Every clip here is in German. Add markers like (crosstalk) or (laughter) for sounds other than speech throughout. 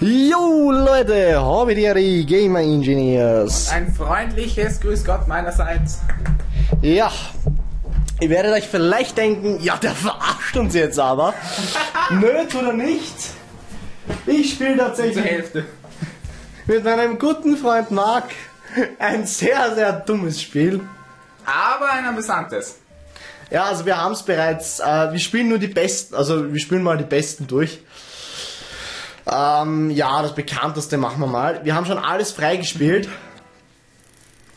Jo Leute, die Gamer Engineers. Ein freundliches Grüß Gott meinerseits. Ja, ihr werdet euch vielleicht denken, ja, der verarscht uns jetzt aber. Nö, tut er nicht. Ich spiele tatsächlich Hälfte. mit meinem guten Freund Marc ein sehr, sehr dummes Spiel. Aber ein amüsantes. Ja, also wir haben es bereits, äh, wir spielen nur die besten, also wir spielen mal die besten durch. Ähm, ja, das bekannteste machen wir mal. Wir haben schon alles freigespielt.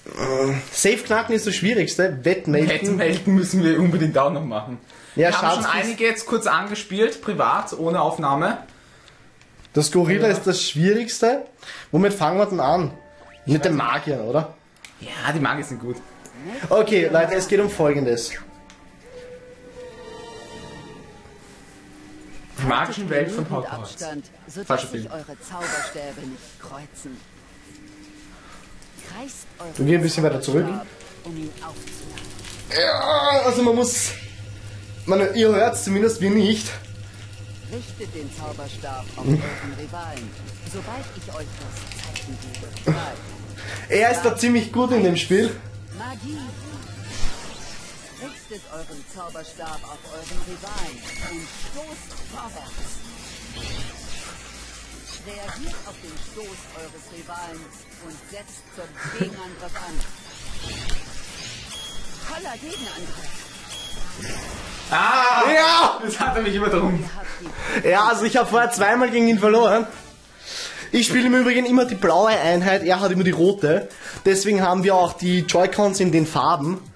Äh, Safe knacken ist das Schwierigste. Wettmelden. Wettmelden müssen wir unbedingt auch noch machen. Ja, wir haben schon einige jetzt kurz angespielt, privat, ohne Aufnahme. Das Gorilla ist das Schwierigste. Womit fangen wir denn an? Mit dem Magier, oder? Ja, die Magier sind gut. Okay, Leute, es geht um Folgendes. Magischen Welt von Hogwarts. Abstand, sodass sich eure Zauberstäbe nicht kreuzen. Kreist euren Wir gehen ein bisschen weiter zurück. Um. Ja, also man muss... Man, ihr hört zumindest, wir nicht. Richtet den Zauberstab auf euren Rivalen, sobald ich euch das Zeichen gebe. (laughs) Er ist da ziemlich gut in dem Spiel. Magie. Richtet euren Zauberstab auf euren Rivalen und stoßt vorwärts. Reagiert auf den Stoß eures Rivalen und setzt zum Gegenangriff an. Voller Gegenangriff. Ah! Ja! Das hat er mich die Ja, also ich habe vorher zweimal gegen ihn verloren. Ich spiele im Übrigen immer die blaue Einheit, er hat immer die rote. Deswegen haben wir auch die Joy-Cons in den Farben.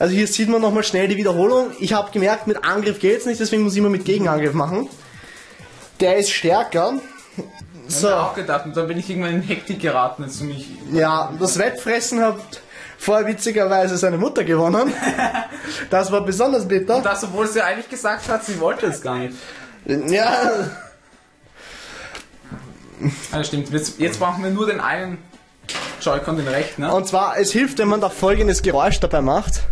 Also hier sieht man nochmal schnell die Wiederholung. Ich habe gemerkt, mit Angriff geht's nicht, deswegen muss ich immer mit Gegenangriff machen. Der ist stärker. So. So, auch gedacht und dann bin ich irgendwann in Hektik geraten, als du mich. ja, das Wettfressen hat vorher witzigerweise seine Mutter gewonnen. (laughs) Das war besonders bitter. Das, obwohl sie eigentlich gesagt hat, sie wollte es gar nicht. Ja, Also stimmt. Jetzt, jetzt brauchen wir nur den einen Joy-Con, den rechten, ne? und zwar, es hilft, wenn man da folgendes Geräusch dabei macht.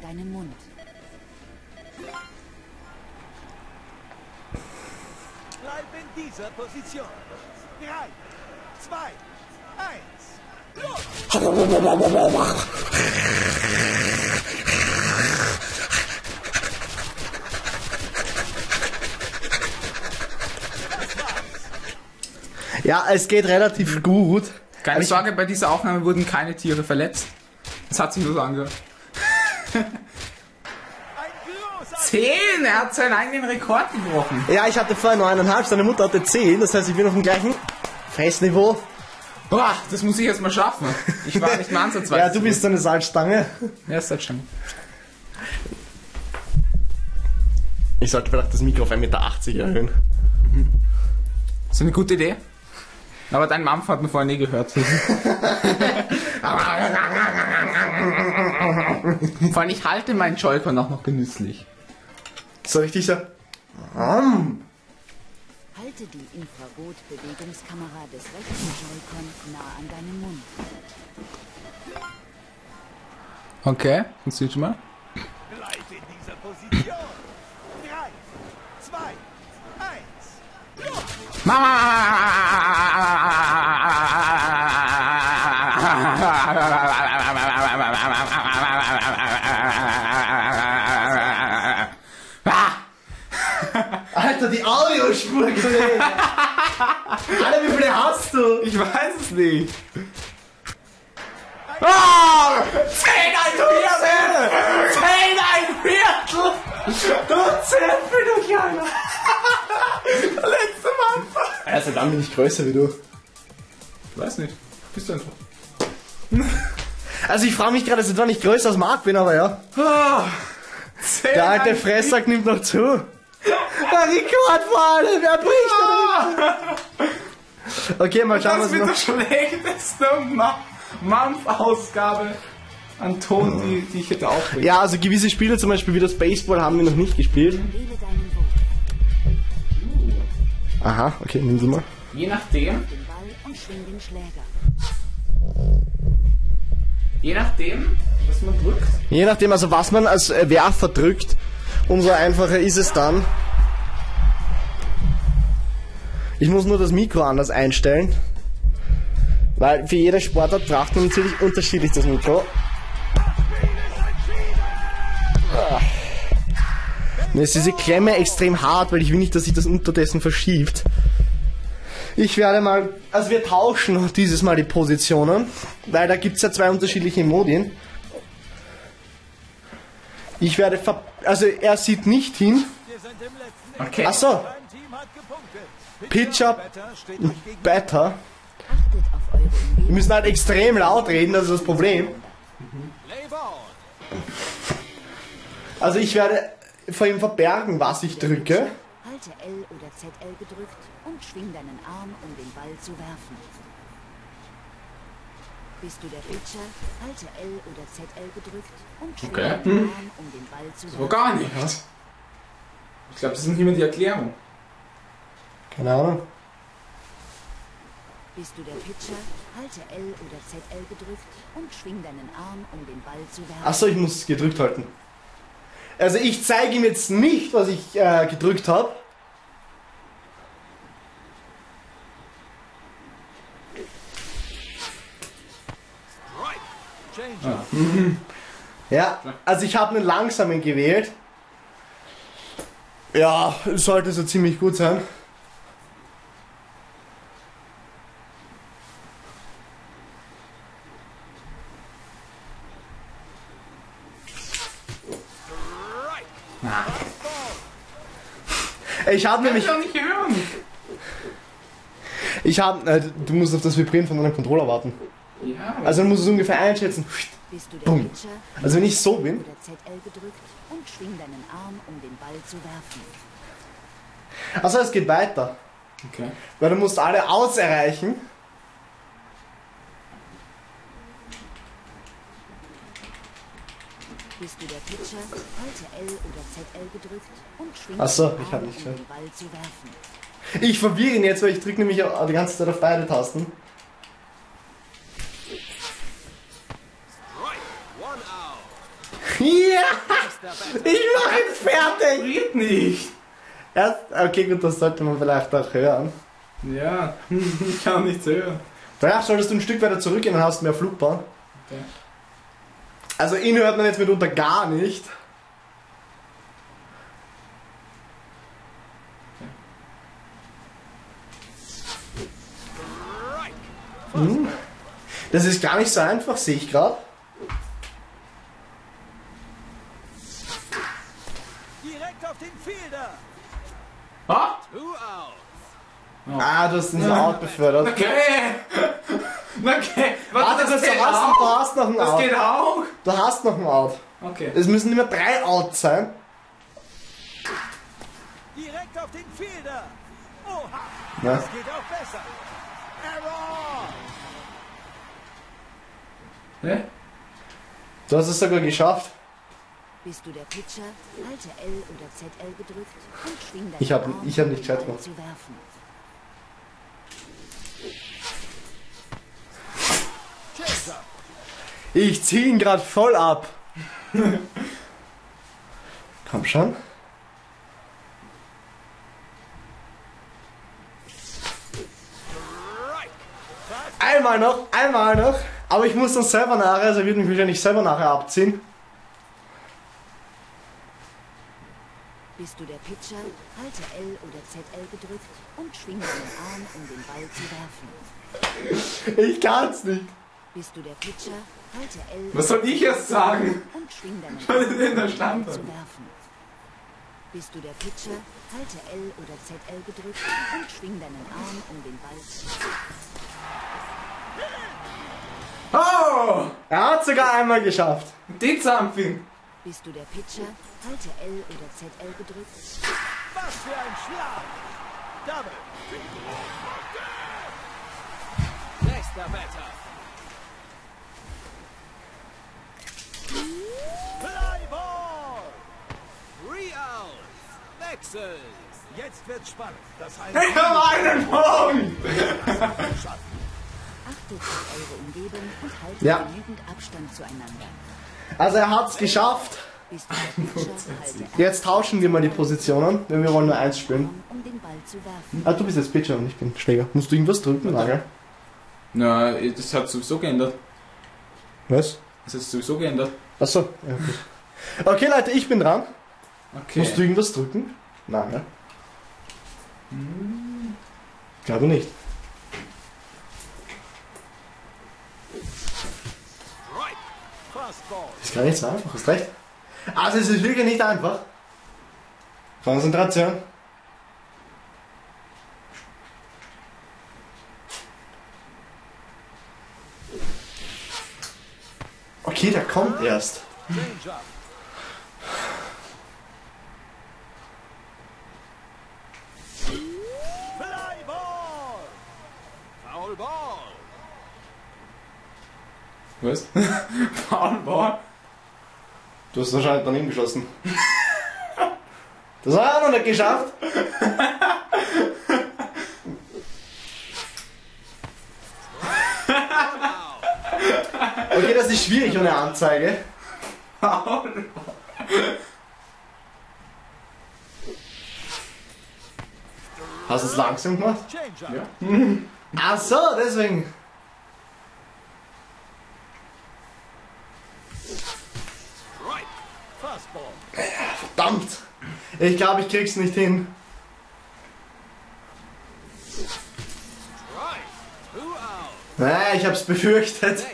Deinem Mund. Bleib in dieser Position. Drei, zwei, eins. Los! Ja, es geht relativ gut. Keine Sorge, bei dieser Aufnahme wurden keine Tiere verletzt. Das hat sich nur so angehört. (laughs) Zehn! Er hat seinen eigenen Rekord gebrochen. Ja, ich hatte vorher neuneinhalb, seine Mutter hatte zehn, das heißt, ich bin auf dem gleichen Fressniveau. Boah, das muss ich jetzt mal schaffen. Ich war nicht mal ansatzweise. Ja, du bist so eine Salzstange. Ja, ist halt. Ich sollte vielleicht das Mikro auf 1,80 Meter erhöhen. Ist eine gute Idee. Aber dein Mampf hat mir vorher nie gehört. (laughs) (laughs) (laughs) Vor allem, ich halte meinen Joy-Con auch noch genüsslich. So richtig so. Halte die Infrarotbewegungskamera des rechten Joy-Con nah an deinem Mund. Okay, funktioniert schon mal. Bleib in dieser Position. Drei, zwei, eins. Los! Gelegt. Alter, wie viele hast du? Ich weiß es nicht. Ah! Zehn ein Viertel! Zehn ein Viertel! Du Zipfel, du Kleiner! Letzte Mampf! Also dann bin ich größer wie du. Ich weiß nicht. Bist du einfach. Also ich frage mich gerade, seit wann ich größer als Marc bin, aber ja. Ah, Der alte Fressack nimmt noch zu. Der Rekord vor allem, wer bricht Ah! Okay, mal schauen, Das was wir wird noch... der schlechteste Ma Mampf-Ausgabe an Ton, die, die ich hätte aufbringen. Ja, also gewisse Spiele, zum Beispiel wie das Baseball, haben wir noch nicht gespielt. Aha, okay, nimm sie mal. Je nachdem, den den je nachdem, was man drückt, Je nachdem, also was man als Werfer drückt, umso einfacher ist es dann. Ich muss nur das Mikro anders einstellen. Weil für jede Sportart braucht man natürlich unterschiedlich das Mikro. Ah. Mir ist diese Klemme extrem hart, weil ich will nicht, dass sich das unterdessen verschiebt. Ich werde mal, also wir tauschen dieses Mal die Positionen, weil da gibt es ja zwei unterschiedliche Modien. Ich werde, ver also er sieht nicht hin. Okay. Achso, Dein Team hat gepunktet. Pitcher, Better Wir müssen halt extrem laut reden, das ist das Problem. Also ich werde vor ihm verbergen, was ich drücke. Halte L oder ZL gedrückt und schwing deinen Arm, um den Ball zu werfen. Bist du der Pitcher, halte L oder ZL gedrückt und schwing Okay. deinen Arm, um den Ball zu So werfen. gar nicht. Was? Ich glaube, das ist nicht mehr die Erklärung. Keine Ahnung. Bist du der Pitcher, halte L oder ZL gedrückt und schwing deinen Arm, um den Ball zu werfen. Achso, ich muss gedrückt halten. Also ich zeige ihm jetzt nicht, was ich äh, gedrückt habe. Change. Ja, also ich habe einen langsamen gewählt. Ja, sollte so ziemlich gut sein. Ich habe nämlich, Ich kann nicht hören. ich habe, äh, du musst auf das Vibrieren von deinem Controller warten. Ja, Also du musst es ungefähr einschätzen. Bist du der Bumm. Pitcher, Also wenn ich so bin, werfen. also es geht weiter. okay. Weil du musst alle Outs Bist du der Pitcher, halte L oder ZL gedrückt und schwing Ach so, deinen ich hab nicht gehört. den Ball zu werfen. Ich verwirre ihn jetzt, weil ich drücke nämlich auch die ganze Zeit auf beide Tasten. Ja! (laughs) Ich mache ihn fertig! Red nicht. Erst, okay, gut, das sollte man vielleicht auch hören. Ja, (laughs) ich kann nichts hören. Vielleicht solltest du ein Stück weiter zurückgehen, dann hast du mehr Flugbahn. Okay. Also ihn hört man jetzt mitunter gar nicht. Right. Das ist gar nicht so einfach, sehe ich gerade. Direkt auf den Fielder. Ah? Ah, du hast ihn so out befördert. Okay. Okay. Warte, das du geht hast, auch. du hast noch einen Das Out. geht auch. Du hast noch einen Out. Okay. Es müssen immer drei Outs sein. Direkt auf den Fielder. Oha. Ja. Das geht auch besser. Error. Hä? Du hast es sogar geschafft. Bist du der Pitcher, halte L oder ZL gedrückt und schwing deinen Ich hab- Arm, ich hab nicht gescheit gemacht. zu werfen. Ich zieh ihn gerade voll ab. Komm schon. Einmal noch, einmal noch. Aber ich muss dann selber nachher, also wird mich wahrscheinlich selber nachher abziehen. Bist du der Pitcher, halte L oder ZL gedrückt und schwing deinen Arm, um den Ball zu werfen. Ich kann's nicht. Bist du der Pitcher, halte L Was soll ich jetzt sagen? und schwing deinen Was ist denn der Standard? zu werfen. Bist du der Pitcher, halte L oder ZL gedrückt und schwing deinen Arm, um den Ball zu Oh! Er hat sogar einmal geschafft. Did something. Bist du der Pitcher, halte L oder ZL gedrückt Was für ein Schlag. Double. Nächster Wetter. Wechsel. Jetzt wird's spannend. Das heißt, Ich hab einen Punkt! Achtet auf eure Umgebung und haltet Ja. genügend Abstand zueinander. Also er hat's geschafft. Jetzt tauschen wir mal die Positionen, denn wir wollen nur eins spielen. Ah, du bist jetzt Pitcher und ich bin Schläger. Musst du irgendwas drücken, Nagel? Na, das hat sowieso geändert. Was? Das hat sowieso geändert. Achso, ja, gut. Okay, Leute, ich bin dran. Okay. Musst du irgendwas drücken? Nein, ne? Glaube nicht. Das ist gar nicht so einfach, hast recht. Also es ist wirklich nicht einfach. Konzentration. Okay, der kommt erst. Change-up. Fly ball. Foul ball. Was? (laughs) Foulball? Du hast wahrscheinlich daneben geschossen. Das hat er noch nicht geschafft. Okay, das ist schwierig ohne Anzeige. Hast du es langsam gemacht? Change-up. (laughs) Ach so, deswegen. Verdammt! Ich glaube, ich krieg's nicht hin. Nein, ich hab's befürchtet.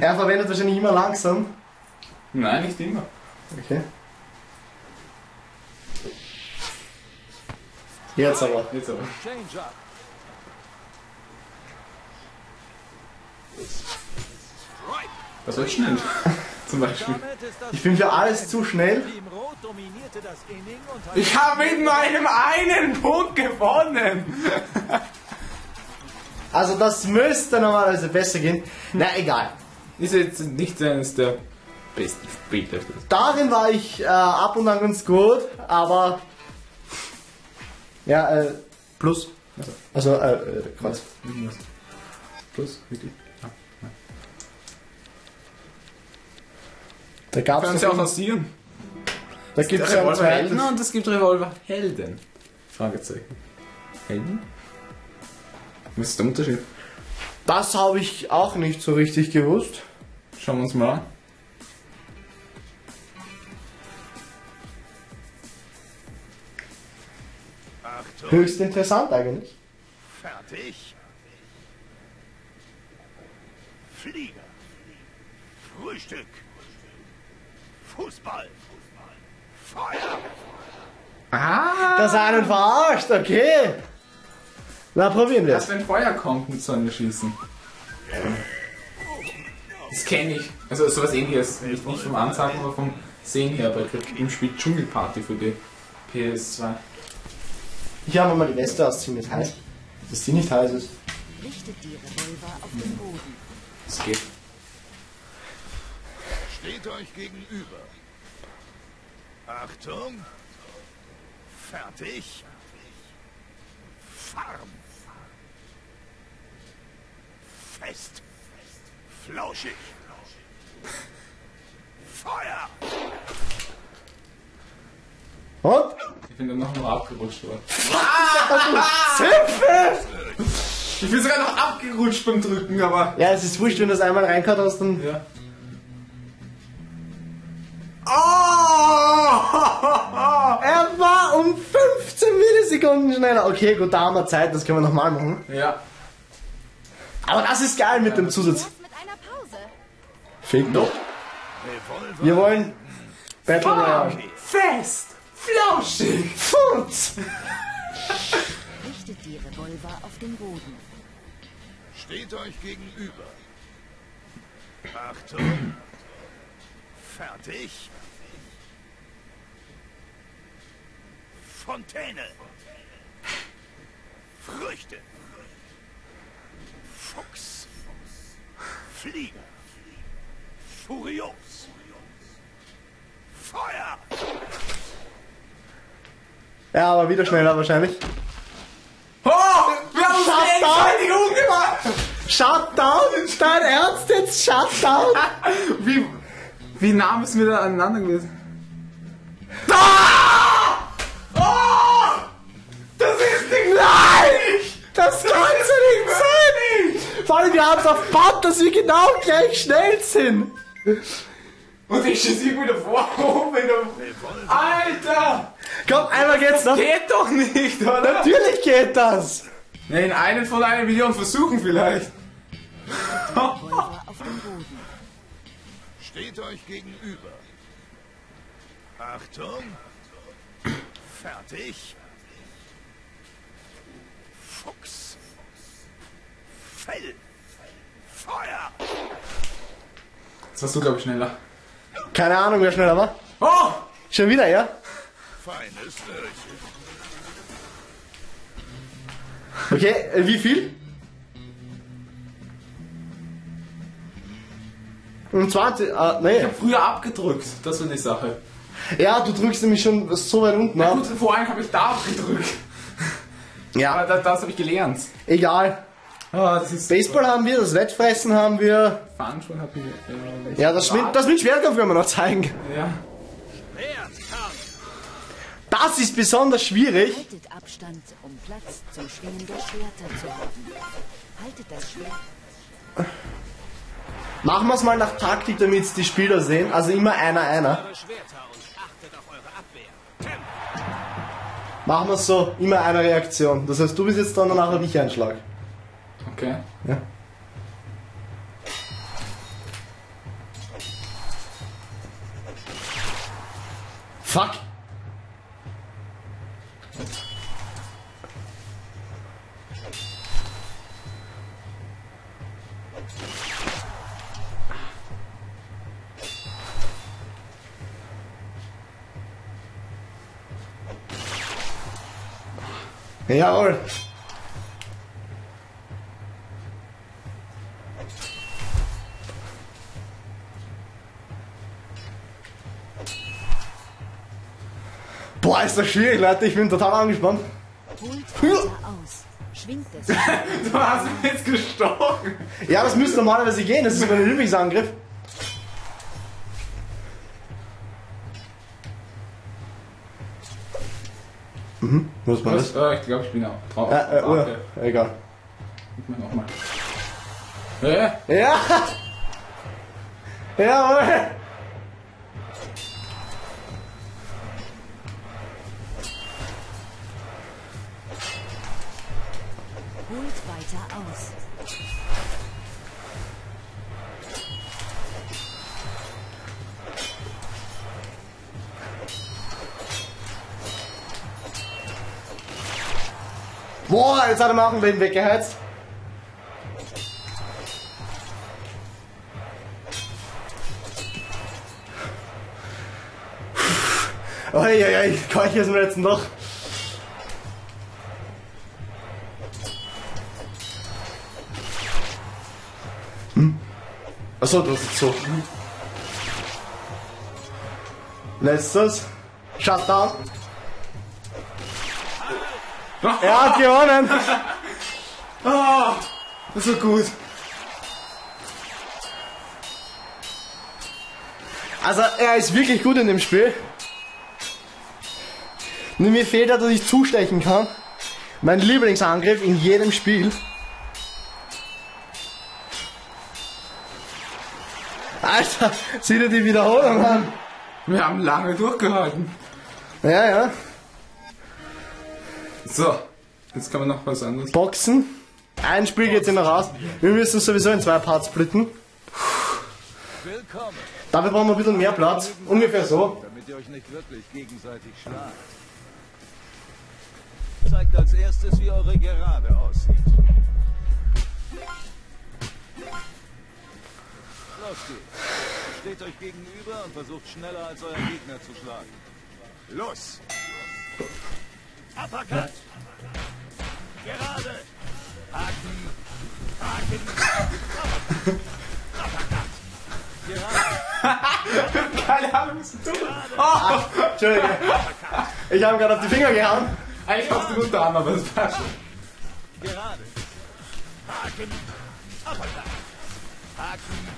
Er verwendet wahrscheinlich immer langsam. Nein, nicht immer. Okay. Jetzt aber. Jetzt aber. Right. Das war schnell. Zum Beispiel. Ich bin für alles zu schnell. Ich habe mit meinem einen Punkt gewonnen. (laughs) Also das müsste normalerweise besser gehen. Na egal. Ist jetzt nicht eines der besten Spieler. Darin war ich äh, ab und an ganz gut, aber ja, äh, plus. Also äh, äh, Kreuz. Irgendwas. Plus, wirklich. Ah, nein. Da gab's Können Sie auch rasieren. da gibt's ja ein Revolver Helden zweites. und es gibt Revolver Helden. Fragezeichen. Helden? Was ist der Unterschied? Das habe ich auch nicht so richtig gewusst. Schauen wir uns mal an. Höchst interessant eigentlich. fertig. Flieger. Frühstück. Fußball. Feuer. Ah! Das einen verarscht, okay. Na, probieren wir es. wenn Feuer kommt mit so einem Schießen. Das kenne ich. Also sowas ähnliches. Nicht, nicht vom Ansagen, aber vom Sehen her bei im Spiel Dschungelparty für die PS2. Hier haben wir mal die Weste ausziehen, ist heiß. Dass die nicht heiß ist. Richtet die Revolver auf den Boden. Das geht. Steht euch gegenüber. Achtung. Fertig. Farm. Fest. Flauschig. Feuer. Und? Ich bin dann noch mal abgerutscht worden. Zipfel! Ich bin sogar noch abgerutscht beim Drücken, aber. Ja, es ist wurscht, wenn du das einmal reinkaut hast, dann. Ja. Oh! Er war um 15 Millisekunden schneller. Okay, gut, da haben wir Zeit, das können wir nochmal machen. Ja. Aber das ist geil mit dem Zusatz. Erst mit einer Pause. Fake doch. Revolver. Wir wollen Battle Royale. Fest! Flauschig! Furz! Richtet die Revolver auf den Boden. Steht euch gegenüber. Achtung. Fertig. Fontäne. Früchte. Fuchs. Flieger. Furios. Feuer. Ja, aber wieder schneller wahrscheinlich. Oh! Wir haben uns gegenseitig umgebracht! Shut down! Dein Ernst jetzt? Shut down! (laughs) Wie, wie nah müssen wir da aneinander gewesen? Das ist nicht gleich! Das kann so nicht sein! Vor allem, wir haben es auf Band, dass wir genau gleich schnell sind! Und ich schieße ihn wieder vor. Oh, wenn du... Alter! Komm, einmal geht's noch! Geht doch nicht, oder? Natürlich geht das! Ne, in einen von einer Million Versuchen vielleicht. Revolver auf dem Boden. Steht euch gegenüber. Achtung. Fertig. Fuchs. Fell. Feuer. Jetzt warst du, glaube ich, schneller. Keine Ahnung, wer schneller war. Oh! Schon wieder, ja? Feines Öhrchen. Okay, äh, wie viel? Um 20, äh, nee. Früher abgedrückt, das war die Sache. Ja, du drückst nämlich schon so weit unten ab. Gut, vorhin habe ich da abgedrückt. Aber Ja, das, das habe ich gelernt. egal. Ah, das ist Baseball haben wir, das Wettfressen haben wir. Fahrenschuhe habe ich. Ja, das, mit, das mit Schwertkampf werden wir noch zeigen. Ja. Das ist besonders schwierig. Haltet Abstand, um Platz zum Schwingen der Schwerter zu haben. Haltet das Schwert Machen wir es mal nach Taktik, damit es die Spieler sehen. Also immer einer, einer. Machen wir es so, immer eine Reaktion. Das heißt, du bist jetzt dran und nachher ich einschlag. Okay. Ja. Fuck. Jawohl. Boah, ist das schwierig, Leute. Ich bin total angespannt. aus. Schwingt (laughs) Du hast mich jetzt gestochen. Ja, das müsste normalerweise gehen. Das ist mein Lieblingsangriff. Mhm, muss man das? Was? Äh, ich glaube, ich bin auch drauf. Ja, äh, oh ja. Okay. Egal. Nochmal. Hä? Ja! (laughs) Jawohl! Boah, jetzt hat er mir auch ein Leben weggeheizt. Uiuiui, kann ich jetzt mir jetzt noch? Hm? Achso, das ist so. Letztes. Shutdown. (laughs) Er hat gewonnen. (laughs) Ah, das ist so gut. Also er ist wirklich gut in dem Spiel. Nur mir fehlt ja, dass ich zustechen kann. Mein Lieblingsangriff in jedem Spiel. Alter, sieh dir die Wiederholung an. Wir haben lange durchgehalten. Ja, ja. So, jetzt kann man noch was anderes. Boxen. Ein Spiel geht's immer raus. Wir müssen es sowieso in zwei Parts splitten. Willkommen, Dafür brauchen wir ein bisschen mehr Platz. Ungefähr so. damit ihr euch nicht wirklich gegenseitig schlagt. Zeigt als erstes, wie eure Gerade aussieht. Los geht's. Steht euch gegenüber und versucht schneller als euer Gegner zu schlagen. Los! Uppercut! Gerade! Haken! Haken! Uppercut! Keine Ahnung, was du tust. Entschuldigung. Ich habe gerade auf die Finger gehauen. Eigentlich auf den Unterarm, aber das passt schon. Gerade! Haken. Uppercut. Haken.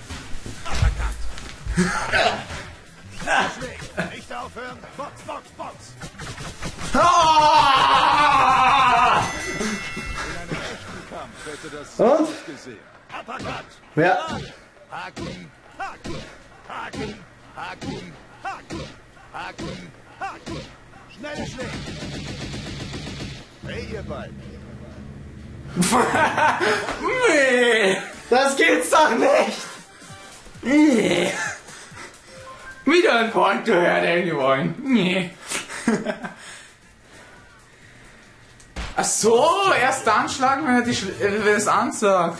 Uppercut. (laughs) Nicht aufhören. Box, Box, Box. Ah! In einem echten Kampf hätte das so Und? Ja. Schnelle Schläge. Hey, ihr beiden. Nee! Das gibt's doch nicht! Nee! Wieder ein Point to Hurt anyone. Nee. (laughs) Ach so, erst dann schlagen, wenn er, die, Schl- äh, wenn er es ansagt.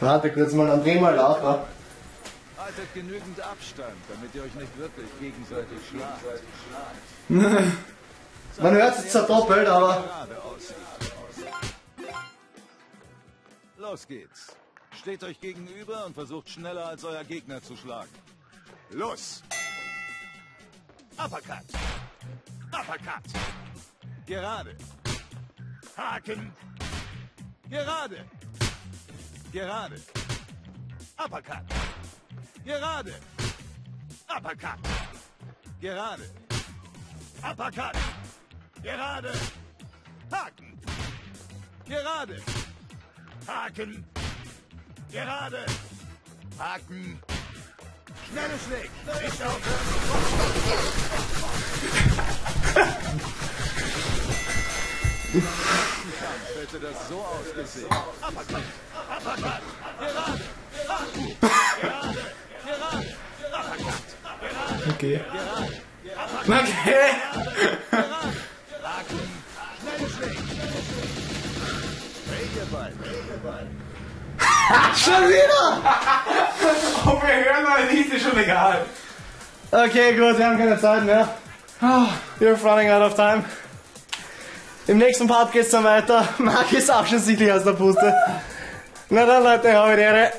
Warte kurz mal, dann dreh mal lauter. Haltet genügend Abstand, damit ihr euch nicht wirklich gegenseitig schlagt. (laughs) Man hört es zwar doppelt, aber. Los geht's. Steht euch gegenüber und versucht schneller als euer Gegner zu schlagen. Los! Uppercut! Uppercut! Gerade! Haken! Gerade! Gerade! Uppercut! Gerade! Uppercut! Gerade! Uppercut! Gerade! Haken! Gerade! Haken! Gerade! Haken! Schnelle Schläge! Nicht aufhören! Hätte das so ausgesehen. Uppercut! Uppercut! Gerade! Haken! Gerade! Gerade! Uppercut! Okay. Okay. Haken! (laughs) Schon wieder! Ob wir hören oder nicht, ist schon egal. Okay, gut, wir haben keine Zeit mehr. You're running out of time. Im nächsten Part geht's dann weiter. (laughs) Marc ist sichtlich aus der Puste. Na dann, Leute, habe die Ehre.